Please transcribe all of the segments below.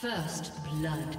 First blood.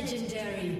Legendary.